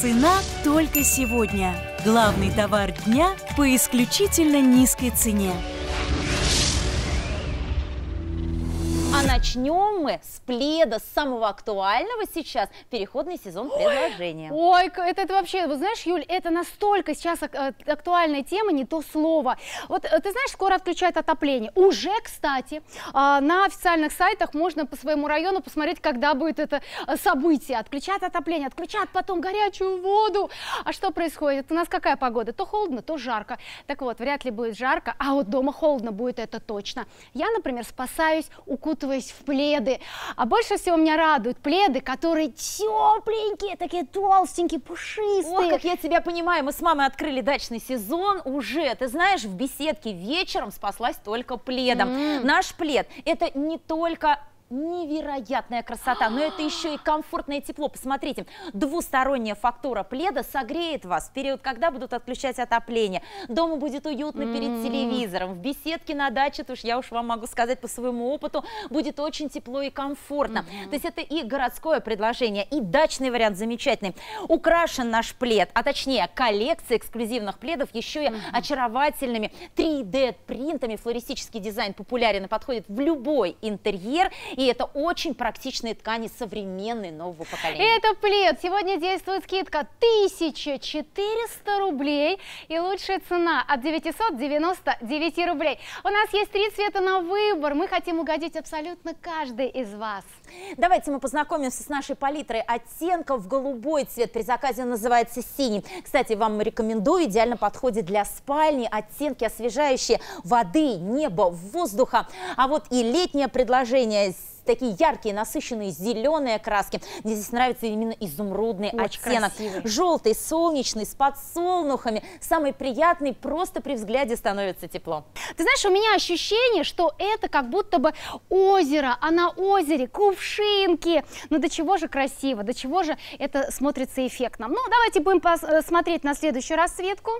Цена только сегодня. Главный товар дня по исключительно низкой цене. А начнем мы с пледа, с самого актуального сейчас, переходный сезон предложения. Ой, это, это вообще, вы знаешь, Юль, это настолько сейчас э, актуальная тема, не то слово. Вот э, ты знаешь, скоро отключают отопление. Уже, кстати, а, на официальных сайтах можно по своему району посмотреть, когда будет это э, событие. Отключают отопление, отключают потом горячую воду. А что происходит? У нас какая погода? То холодно, то жарко. Так вот, вряд ли будет жарко, а вот дома холодно будет, это точно. Я, например, спасаюсь, укутываясь в пледы. А больше всего меня радуют пледы, которые тепленькие, такие толстенькие, пушистые. Ох, как я тебя понимаю, мы с мамой открыли дачный сезон уже. Ты знаешь, в беседке вечером спаслась только пледом. Наш плед – это не только невероятная красота, но это еще и комфортное тепло. Посмотрите, двусторонняя фактура пледа согреет вас в период, когда будут отключать отопление. Дома будет уютно перед телевизором. В беседке на даче, то уж я уж вам могу сказать по своему опыту, будет очень тепло и комфортно. То есть это и городское предложение, и дачный вариант замечательный. Украшен наш плед, а точнее коллекция эксклюзивных пледов еще и очаровательными 3D принтами. Флористический дизайн популярен и подходит в любой интерьер. И это очень практичные ткани современной нового поколения. Это плед. Сегодня действует скидка 1400 рублей и лучшая цена от 999 рублей. У нас есть три цвета на выбор. Мы хотим угодить абсолютно каждый из вас. Давайте мы познакомимся с нашей палитрой оттенков. Голубой цвет при заказе называется синий. Кстати, вам рекомендую, идеально подходит для спальни. Оттенки освежающие воды, неба, воздуха. А вот и летнее предложение такие яркие, насыщенные зеленые краски. Мне здесь нравится именно изумрудный Очень оттенок. красивый. Желтый, солнечный, с подсолнухами. Самый приятный, просто при взгляде становится тепло. Ты знаешь, у меня ощущение, что это как будто бы озеро, а на озере кувшинки. Ну до чего же красиво, до чего же это смотрится эффектно. Ну давайте будем пос- э, смотреть на следующую расцветку.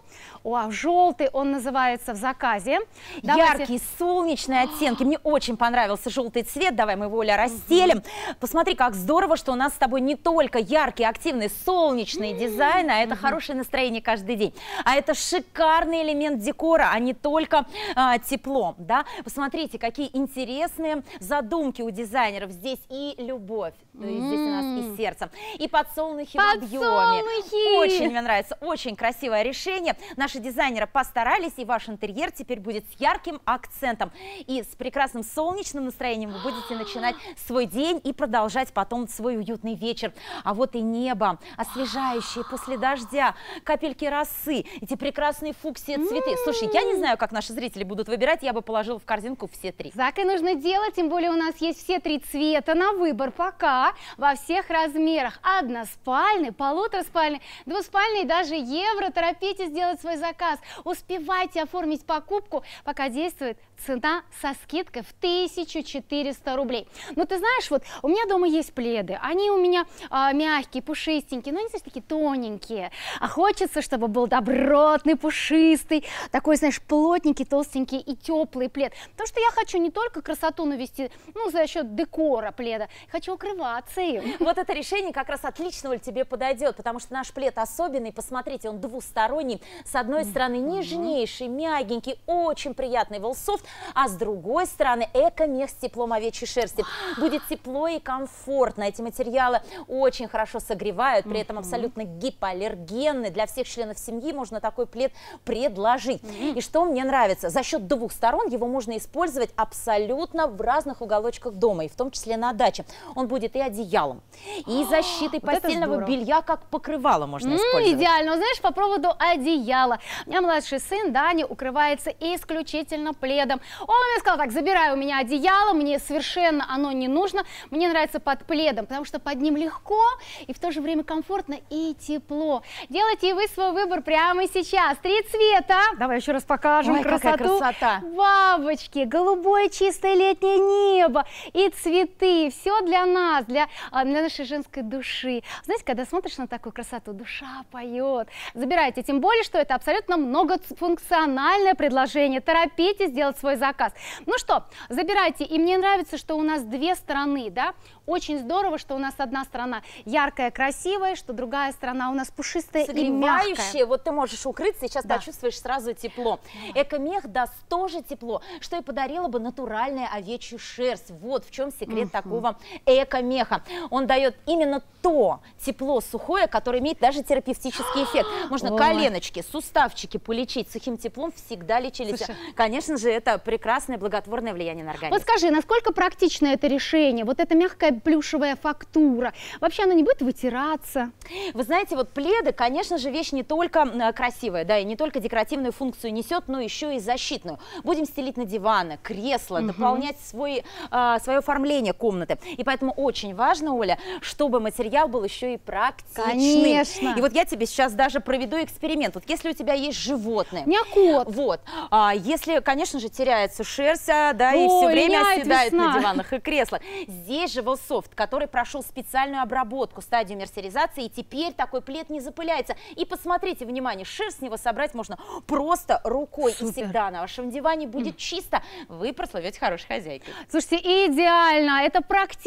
О, желтый он называется в заказе. Давайте- Яркие солнечные оттенки. Мне очень понравился желтый цвет. Давай мы его, Оля, расстелим. Посмотри, как здорово, что у нас с тобой не только яркий, активный, солнечный дизайн, а это хорошее настроение каждый день. А это шикарный элемент декора, а не только а, тепло. Да? Посмотрите, какие интересные задумки у дизайнеров. Здесь и любовь, то есть здесь у нас и сердце, и подсолнухи в объеме. Подсолнухи! Очень мне нравится, очень красивое решение. Наши дизайнеры постарались, и ваш интерьер теперь будет с ярким акцентом. И с прекрасным солнечным настроением вы будете начинать свой день и продолжать потом свой уютный вечер. А вот и небо, освежающее после дождя, капельки росы, эти прекрасные фуксии цветы. Слушай, я не знаю, как наши зрители будут выбирать, я бы положила в корзинку все три. Так и нужно делать, тем более у нас есть все три цвета на выбор пока во всех размерах. Односпальный, полутораспальный, двуспальный даже евро. Торопитесь сделать свой заказ. Успевайте оформить покупку, пока действует цена со скидкой в 1400 рублей. Ну ты знаешь, вот у меня дома есть пледы, они у меня а, мягкие, пушистенькие, но они, знаешь, такие тоненькие. А хочется, чтобы был добротный, пушистый, такой, знаешь, плотненький, толстенький и теплый плед. Потому что я хочу не только красоту навести, ну, за счет декора пледа, хочу укрываться им. Вот это решение как раз отлично, Оль, тебе подойдет, потому что наш плед особенный. Посмотрите, он двусторонний. С одной стороны нежнейший, мягенький, очень приятный волсофт, а с другой стороны эко-мех с теплом овечьей шерсти. Будет тепло и комфортно. Эти материалы очень хорошо согревают, при этом абсолютно гипоаллергенны. Для всех членов семьи можно такой плед предложить. И что мне нравится, за счет двух сторон его можно использовать абсолютно в разных уголочках дома, и в том числе на даче. Он будет и одеялом, и защитой вот это постельного здорово. белья, как покрывало можно использовать. идеально. Знаешь, по поводу одеяла. У меня младший сын Даня укрывается исключительно пледом. Он мне сказал так, забирай у меня одеяло, мне совершенно оно не нужно. Мне нравится под пледом, потому что под ним легко и в то же время комфортно и тепло. Делайте и вы свой выбор прямо сейчас. Три цвета. Давай еще раз покажем Ой, какая красоту. красота. Бабочки, голубое чистое летнее небо и цветы. Все для нас, для, а, для нашей женской души. Знаете, когда смотришь на такую красоту, душа поет. Забирайте, тем более, что это абсолютно многофункциональное предложение. Торопитесь сделать свой заказ. Ну что, забирайте. И мне нравится, что у нас две стороны, да. Очень здорово, что у нас одна сторона яркая, красивая, что другая сторона у нас пушистая и мягкая. Вот ты можешь укрыться, и сейчас Да. почувствуешь сразу тепло. Экомех даст тоже тепло, что и подарило бы натуральная овечью шерсть. Вот в чем секрет такого экомеха. Он дает именно то тепло сухое, которое имеет даже терапевтический эффект. Можно Ой. коленочки, суставчики полечить сухим теплом, всегда лечились. Слушай. Конечно же, это прекрасное благотворное влияние на организм. Вот скажи, насколько практично это решение? Вот эта мягкая плюшевая фактура. Вообще она не будет вытираться? Вы знаете, вот пледы, конечно же, вещь не только красивая, да, и не только декоративную функцию несет, но еще и защитную. Будем стелить на диваны, кресла, дополнять свой, а, свое оформление комнаты. И поэтому очень важно, Оля, чтобы материал был еще и практичным. Конечно. И вот я тебе сейчас даже проведу эксперимент. Вот если у тебя есть животное, У меня кот. вот. А, если, конечно же, теряется шерсть, а, да, и Ой, все время оседает на весна. диванах и креслах. Здесь же Велсофт, который прошел специальную обработку, стадию мерсеризации, и теперь такой плед не запыляется. И посмотрите, внимание, шерсть с него собрать можно просто рукой. И Супер. всегда на вашем диване будет чисто. Вы прослывете хорошей хозяйкой. Слушайте, идеально, это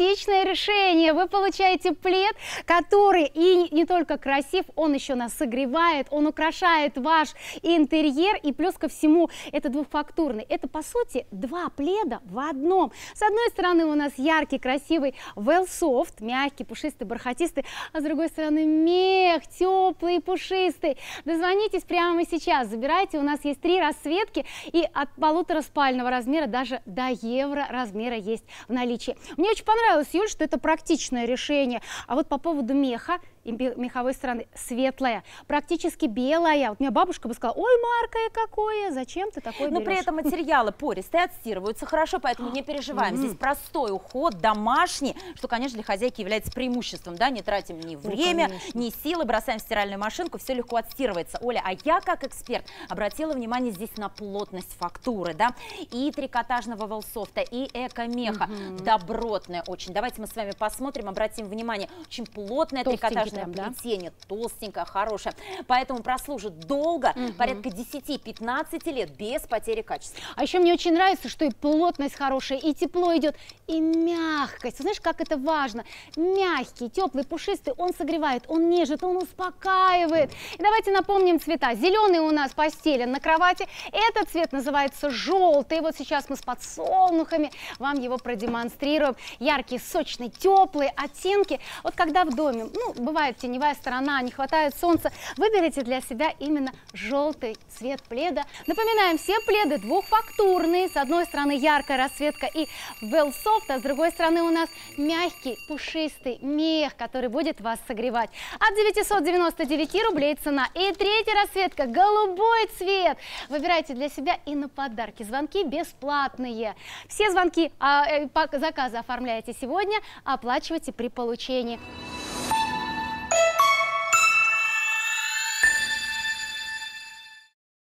практичное решение. Вы получаете плед, который и не только красив, он еще нас согревает, он украшает ваш интерьер, и плюс ко всему это двухфактурный. Это, по сути, два пледа в одном. С одной стороны у нас яркий, красивый Well Soft, мягкий, пушистый, бархатистый, а с другой стороны мех, теплый, пушистый. Дозвонитесь прямо сейчас, забирайте, у нас есть три расцветки, и от полутора спального размера даже до евро размера есть в наличии. Мне очень понравилось, Юль, что это практичное решение. А вот по поводу меха, меховой стороны, светлая, практически белая. Вот у меня бабушка бы сказала, ой, маркое какое, зачем ты такое Но при берешь?» этом материалы пористые, отстирываются хорошо, поэтому не переживаем. Здесь простой уход, домашний, что, конечно, для хозяйки является преимуществом. Да? Не тратим ни время, конечно. ни силы, бросаем в стиральную машинку, все легко отстирывается. Оля, а я как эксперт обратила внимание здесь на плотность фактуры. Да? И трикотажного волсофта, и эко-меха. Добротная очень. Давайте мы с вами посмотрим, обратим внимание. Очень плотное Толстенький трикотажное прям, да? плетение, толстенькое, хорошее. Поэтому прослужит долго, порядка 10-15 лет, без потери качества. А еще мне очень нравится, что и плотность хорошая, и тепло идет, и мягкость. Знаешь, как это важно? Мягкий, теплый, пушистый, он согревает, он нежит, он успокаивает. И давайте напомним цвета. Зеленый у нас постелен на кровати. Этот цвет называется желтый. Вот сейчас мы с подсолнухами вам его продемонстрируем. Яркие, сочные, теплые оттенки. Вот когда в доме, ну, бывает теневая сторона, не хватает солнца, выберите для себя именно желтый цвет пледа. Напоминаем, все пледы двухфактурные. С одной стороны яркая расцветка и soft, а с другой стороны у нас мягкий, пушистый мех, который будет вас согревать. От 999 рублей цена. И третья расцветка, голубой цвет. Выбирайте для себя и на подарки. Звонки бесплатные. Все звонки, а, э, заказы оформляйте сегодня, оплачивайте при получении.